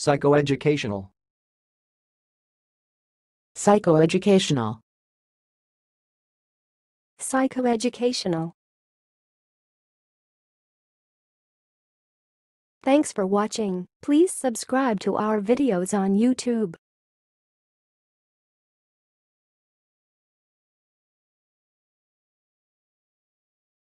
Psychoeducational. Psychoeducational. Psychoeducational. Thanks for watching. Please subscribe to our videos on YouTube.